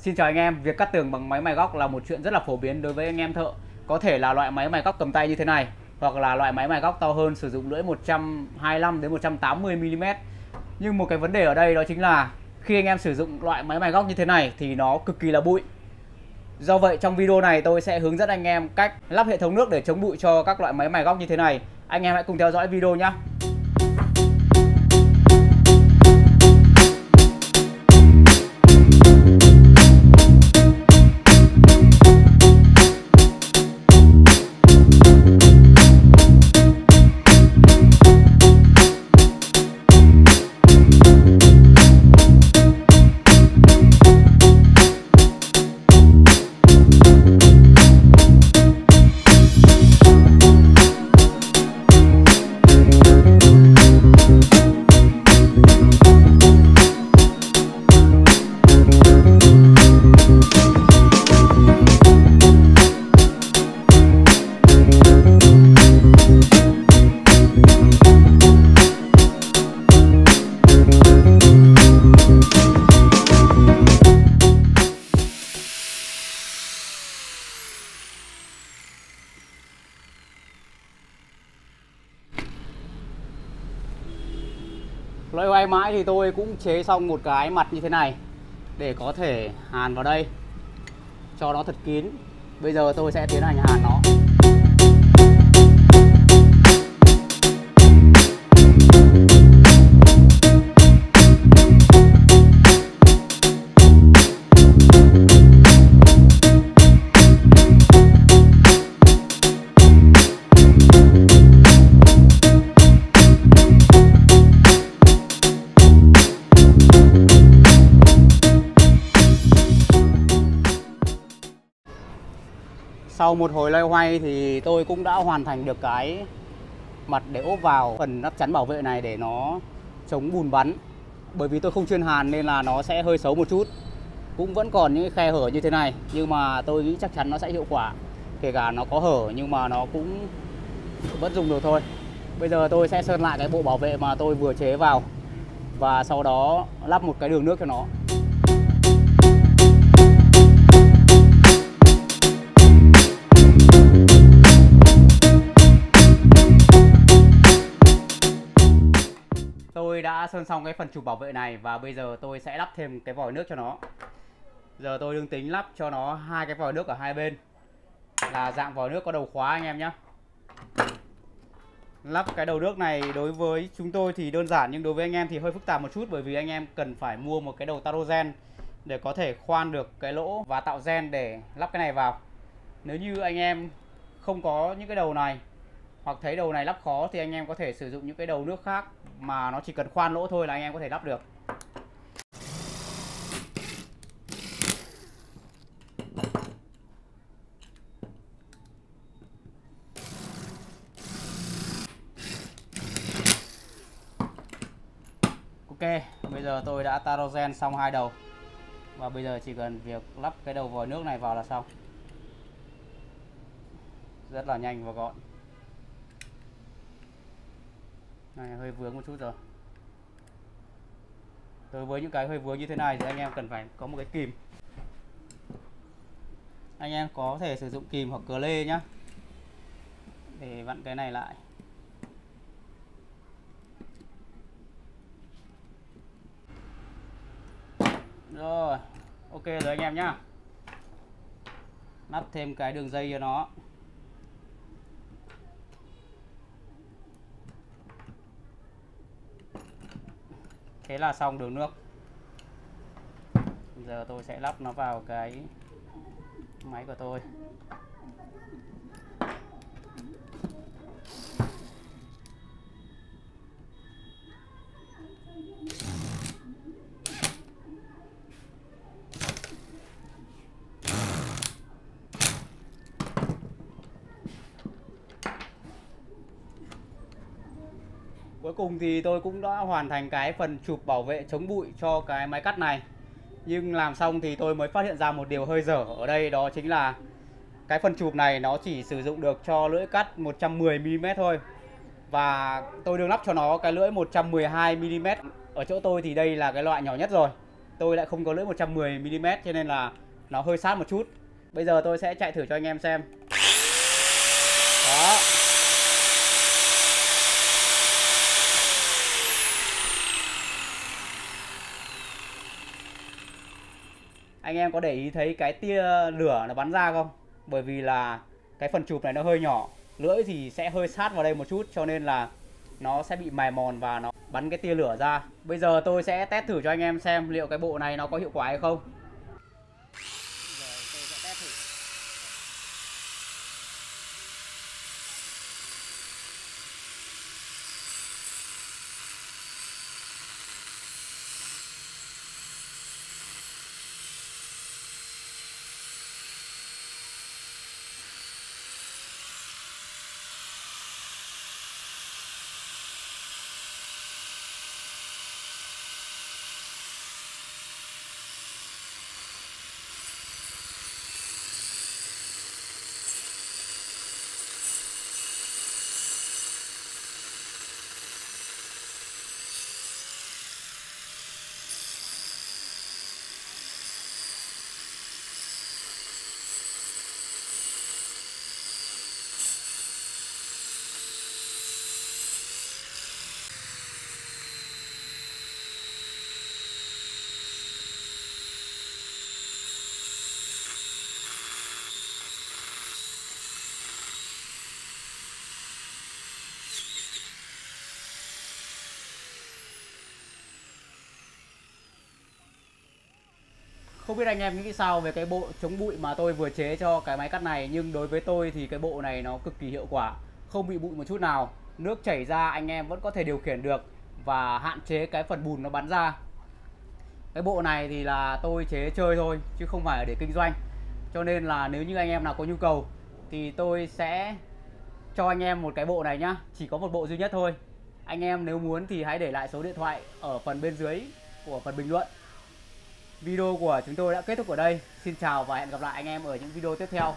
Xin chào anh em, việc cắt tường bằng máy mài góc là một chuyện rất là phổ biến đối với anh em thợ. Có thể là loại máy mài góc cầm tay như thế này hoặc là loại máy mài góc to hơn sử dụng lưỡi 125 đến 180 mm. Nhưng một cái vấn đề ở đây đó chính là khi anh em sử dụng loại máy mài góc như thế này thì nó cực kỳ là bụi. Do vậy trong video này tôi sẽ hướng dẫn anh em cách lắp hệ thống nước để chống bụi cho các loại máy mài góc như thế này. Anh em hãy cùng theo dõi video nhé. Loay hoay mãi thì tôi cũng chế xong một cái mặt như thế này Để có thể hàn vào đây. Cho nó thật kín. Bây giờ tôi sẽ tiến hành hàn nó. Sau một hồi loay hoay thì tôi cũng đã hoàn thành được cái mặt để ốp vào, phần nắp chắn bảo vệ này để nó chống bùn bắn. Bởi vì tôi không chuyên hàn nên là nó sẽ hơi xấu một chút. Cũng vẫn còn những khe hở như thế này, nhưng mà tôi nghĩ chắc chắn nó sẽ hiệu quả. Kể cả nó có hở, nhưng mà nó cũng vẫn dùng được thôi. Bây giờ tôi sẽ sơn lại cái bộ bảo vệ mà tôi vừa chế vào, và sau đó lắp một cái đường nước cho nó. Sơn xong cái phần chụp bảo vệ này và bây giờ tôi sẽ lắp thêm cái vòi nước cho nó. Giờ tôi đương tính lắp cho nó hai cái vòi nước ở hai bên. Là dạng vòi nước có đầu khóa anh em nhé. Lắp cái đầu nước này đối với chúng tôi thì đơn giản nhưng đối với anh em thì hơi phức tạp một chút bởi vì anh em cần phải mua một cái đầu taro gen để có thể khoan được cái lỗ và tạo gen để lắp cái này vào. Nếu như anh em không có những cái đầu này hoặc thấy đầu này lắp khó thì anh em có thể sử dụng những cái đầu nước khác mà nó chỉ cần khoan lỗ thôi là anh em có thể lắp được. Ok, bây giờ tôi đã tarogen xong hai đầu. Và bây giờ chỉ cần việc lắp cái đầu vòi nước này vào là xong. Rất là nhanh và gọn này, hơi vướng một chút rồi. Đối với những cái hơi vướng như thế này thì anh em cần phải có một cái kìm. Anh em có thể sử dụng kìm hoặc cờ lê nhá. Để vặn cái này lại. Rồi, ok rồi anh em nhá. Lắp thêm cái đường dây cho nó. Thế là xong, đường nước. Giờ tôi sẽ lắp nó vào cái máy của tôi. Cuối cùng thì tôi cũng đã hoàn thành cái phần chụp bảo vệ chống bụi cho cái máy cắt này Nhưng làm xong thì tôi mới phát hiện ra một điều hơi dở ở đây, đó chính là Cái phần chụp này nó chỉ sử dụng được cho lưỡi cắt 110mm thôi Và tôi đương lắp cho nó cái lưỡi 112mm Ở chỗ tôi thì đây là cái loại nhỏ nhất rồi tôi lại không có lưỡi 110mm cho nên là nó hơi sát một chút. Bây giờ tôi sẽ chạy thử cho anh em xem. Đó. Anh em có để ý thấy cái tia lửa nó bắn ra không? Bởi vì là cái phần chụp này nó hơi nhỏ, lưỡi thì sẽ hơi sát vào đây một chút cho nên là nó sẽ bị mài mòn và nó bắn cái tia lửa ra. Bây giờ tôi sẽ test thử cho anh em xem liệu cái bộ này nó có hiệu quả hay không. Giờ tôi sẽ test thử. Không biết anh em nghĩ sao về cái bộ chống bụi mà tôi vừa chế cho cái máy cắt này, Nhưng đối với tôi thì cái bộ này nó cực kỳ hiệu quả, Không bị bụi một chút nào. Nước chảy ra anh em vẫn có thể điều khiển được Và hạn chế cái phần bùn nó bắn ra. Cái bộ này thì là tôi chế chơi thôi, Chứ không phải để kinh doanh. Cho nên là nếu như anh em nào có nhu cầu Thì tôi sẽ cho anh em một cái bộ này nhá. Chỉ có một bộ duy nhất thôi. Anh em nếu muốn thì hãy để lại số điện thoại ở phần bên dưới của phần bình luận. Video của chúng tôi đã kết thúc ở đây. Xin chào và hẹn gặp lại anh em ở những video tiếp theo.